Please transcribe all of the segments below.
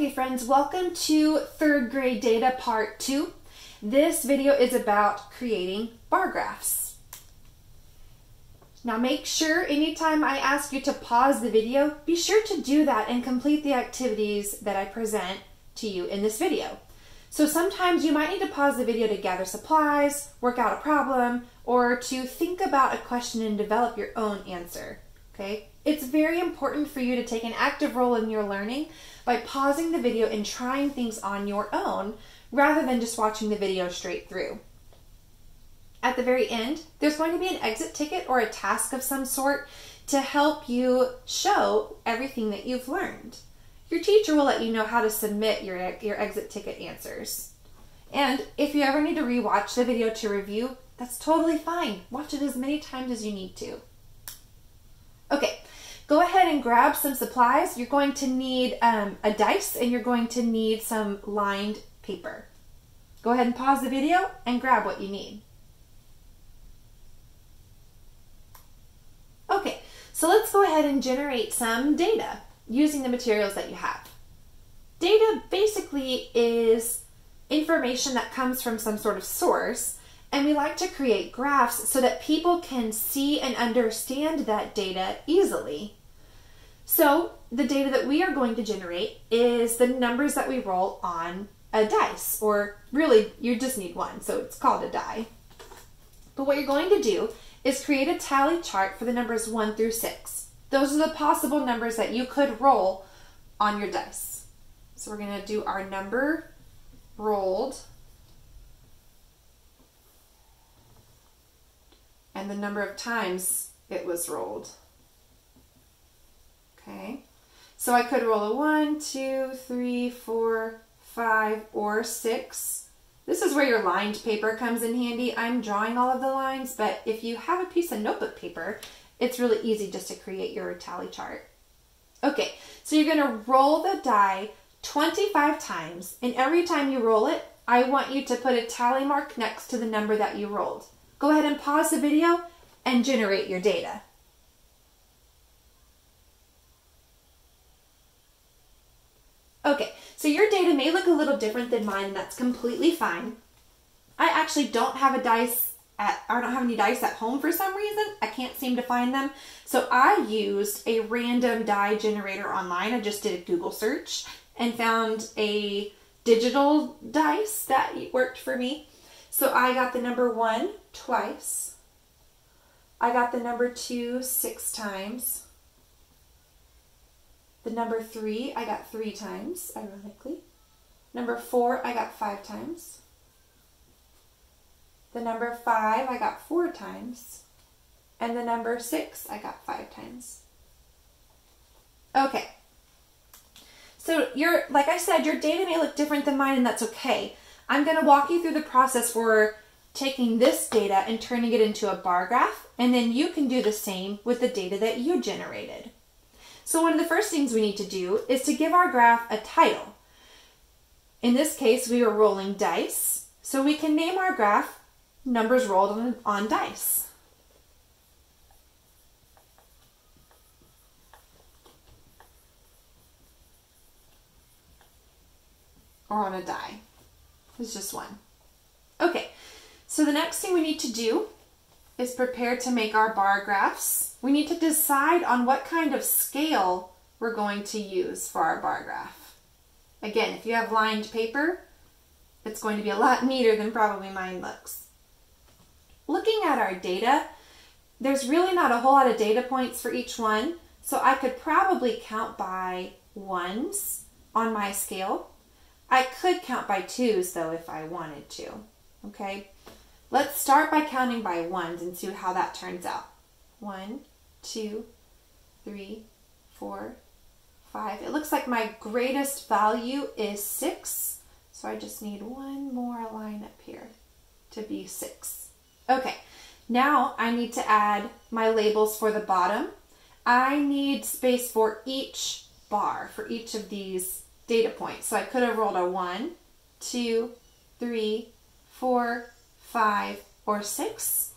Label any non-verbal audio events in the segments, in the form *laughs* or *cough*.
Okay friends, welcome to third grade data part two. This video is about creating bar graphs. Now make sure anytime I ask you to pause the video, be sure to do that and complete the activities that I present to you in this video. So sometimes you might need to pause the video to gather supplies, work out a problem, or to think about a question and develop your own answer. Okay? It's very important for you to take an active role in your learning by pausing the video and trying things on your own rather than just watching the video straight through. At the very end, there's going to be an exit ticket or a task of some sort to help you show everything that you've learned. Your teacher will let you know how to submit your, your exit ticket answers. And if you ever need to rewatch the video to review, that's totally fine. Watch it as many times as you need to. Okay, go ahead and grab some supplies. You're going to need um, a dice and you're going to need some lined paper. Go ahead and pause the video and grab what you need. Okay, so let's go ahead and generate some data using the materials that you have. Data basically is information that comes from some sort of source, and we like to create graphs so that people can see and understand that data easily. So the data that we are going to generate is the numbers that we roll on a dice, or really you just need one, so it's called a die. But what you're going to do is create a tally chart for the numbers 1 through 6. Those are the possible numbers that you could roll on your dice. So we're going to do our number rolled and the number of times it was rolled. Okay, so I could roll a one, two, three, four, five, or 6. This is where your lined paper comes in handy. I'm drawing all of the lines, but if you have a piece of notebook paper, it's really easy just to create your tally chart. Okay, so you're going to roll the die 25 times, and every time you roll it, I want you to put a tally mark next to the number that you rolled. Go ahead and pause the video and generate your data. Okay, so your data may look a little different than mine, and that's completely fine. I actually don't have a dice at, I don't have any dice at home for some reason. I can't seem to find them. So I used a random die generator online. I just did a Google search and found a digital dice that worked for me. So I got the number one twice. I got the number two six times. The number three, I got three times, ironically. Number four, I got five times. The number five, I got four times. And the number six, I got five times. Okay. So your, like I said, your data may look different than mine and that's okay. I'm going to walk you through the process for taking this data and turning it into a bar graph, and then you can do the same with the data that you generated. So one of the first things we need to do is to give our graph a title. In this case, we are rolling dice, so we can name our graph numbers rolled on, on dice. Or on a die. It's just one. Okay, so the next thing we need to do is prepared to make our bar graphs, we need to decide on what kind of scale we're going to use for our bar graph. Again, if you have lined paper, it's going to be a lot *laughs* neater than probably mine looks. Looking at our data, there's really not a whole lot of data points for each one, so I could probably count by ones on my scale. I could count by twos though if I wanted to, okay? Let's start by counting by ones and see how that turns out. One, two, three, four, five. It looks like my greatest value is six. So I just need one more line up here to be six. Okay, now I need to add my labels for the bottom. I need space for each bar, for each of these data points. So I could have rolled a one, two, three, four, five, or six.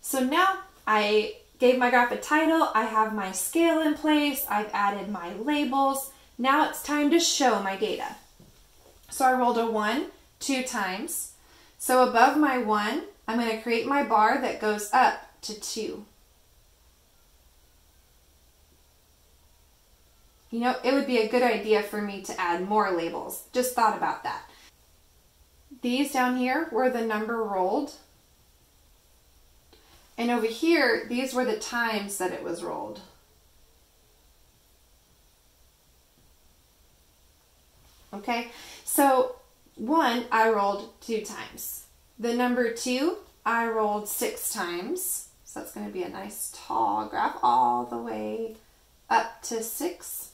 So now I gave my graph a title, I have my scale in place, I've added my labels. Now it's time to show my data. So I rolled a 1 two times. So above my 1, I'm going to create my bar that goes up to 2. You know, it would be a good idea for me to add more labels. Just thought about that. These down here were the number rolled. And over here, these were the times that it was rolled. Okay, so one, I rolled two times. The number two, I rolled six times. So that's going to be a nice tall graph all the way up to six.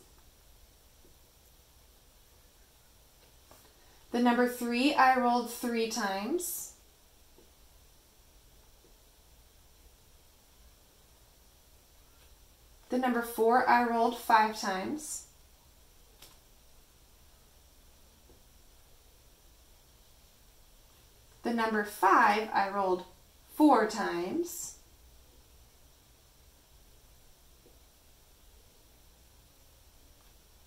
The number three, I rolled three times. The number four, I rolled five times. The number five, I rolled four times.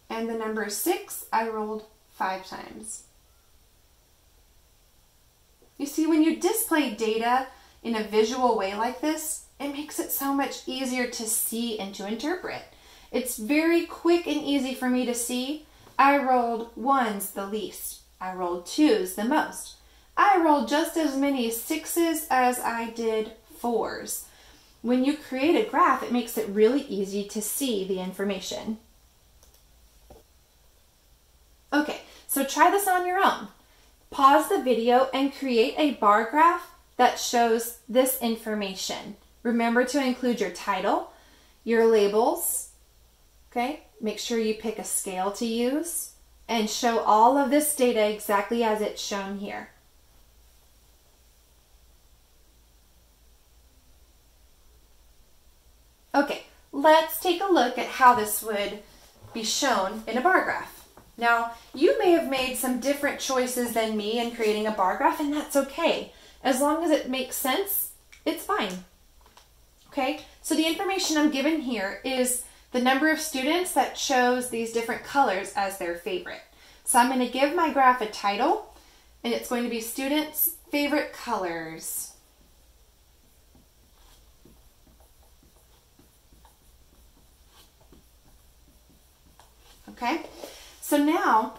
And the number six, I rolled five times. You see, when you display data in a visual way like this, it makes it so much easier to see and to interpret. It's very quick and easy for me to see. I rolled ones the least. I rolled twos the most. I rolled just as many sixes as I did fours. When you create a graph, it makes it really easy to see the information. Okay, so try this on your own. Pause the video and create a bar graph that shows this information. Remember to include your title, your labels, okay? Make sure you pick a scale to use and show all of this data exactly as it's shown here. Okay, let's take a look at how this would be shown in a bar graph. Now, you may have made some different choices than me in creating a bar graph, and that's okay. As long as it makes sense, it's fine. Okay, so the information I'm given here is the number of students that chose these different colors as their favorite. So I'm going to give my graph a title, and it's going to be students' favorite colors. Okay, so now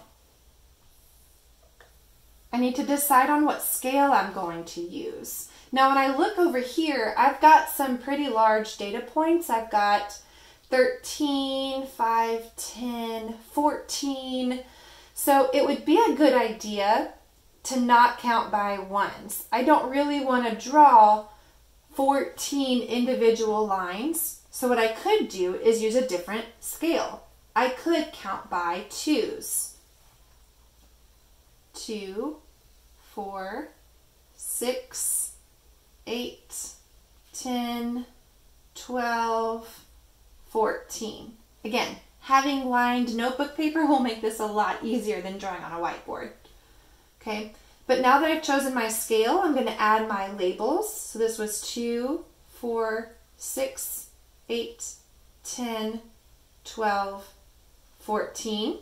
I need to decide on what scale I'm going to use. Now when I look over here, I've got some pretty large data points. I've got 13, 5, 10, 14. So it would be a good idea to not count by ones. I don't really want to draw 14 individual lines. So what I could do is use a different scale. I could count by twos. Two, four, six, eight, ten, twelve, fourteen. Again, having lined notebook paper will make this a lot easier than drawing on a whiteboard. Okay, but now that I've chosen my scale, I'm going to add my labels. So this was 2, 4, 6, 8, 10, 12, 14.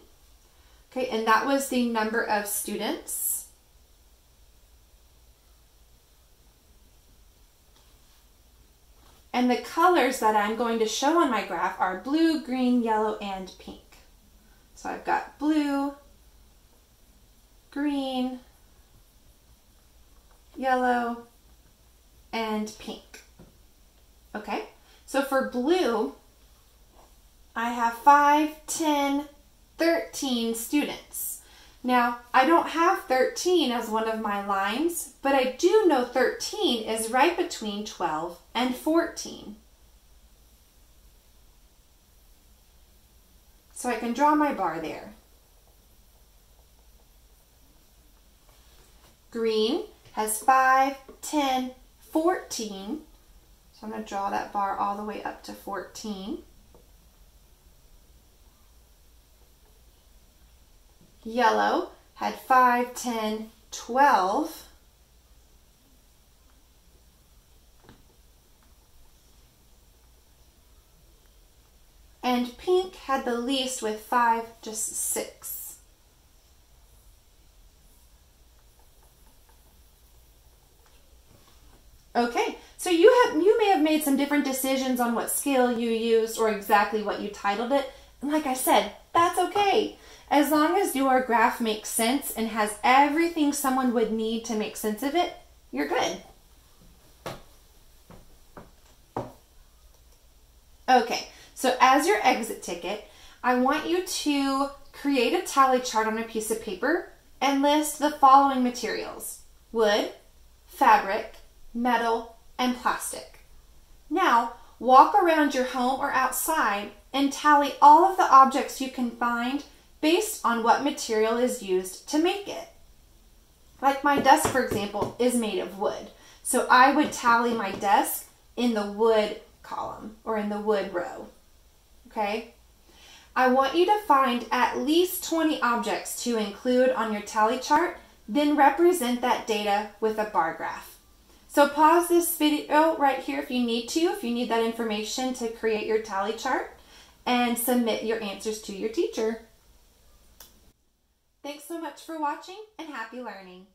Okay, and that was the number of students. And the colors that I'm going to show on my graph are blue, green, yellow, and pink. So I've got blue, green, yellow, and pink. Okay, so for blue, I have 5, 10, 13 students. Now, I don't have 13 as one of my lines, but I do know 13 is right between 12 and 14. So I can draw my bar there. Green has 5, 10, 14. So I'm going to draw that bar all the way up to 14. Yellow had 5, 10, 12. And pink had the least with five, just six. Okay, so you have you may have made some different decisions on what scale you used or exactly what you titled it. And like I said, that's okay. As long as your graph makes sense and has everything someone would need to make sense of it, you're good. Okay, so as your exit ticket, I want you to create a tally chart on a piece of paper and list the following materials. Wood, fabric, metal, and plastic. Now, walk around your home or outside and tally all of the objects you can find based on what material is used to make it. Like my desk, for example, is made of wood. So I would tally my desk in the wood column or in the wood row. Okay? I want you to find at least 20 objects to include on your tally chart, then represent that data with a bar graph. So pause this video right here if you need to, if you need that information to create your tally chart and submit your answers to your teacher. Thanks so much for watching and happy learning.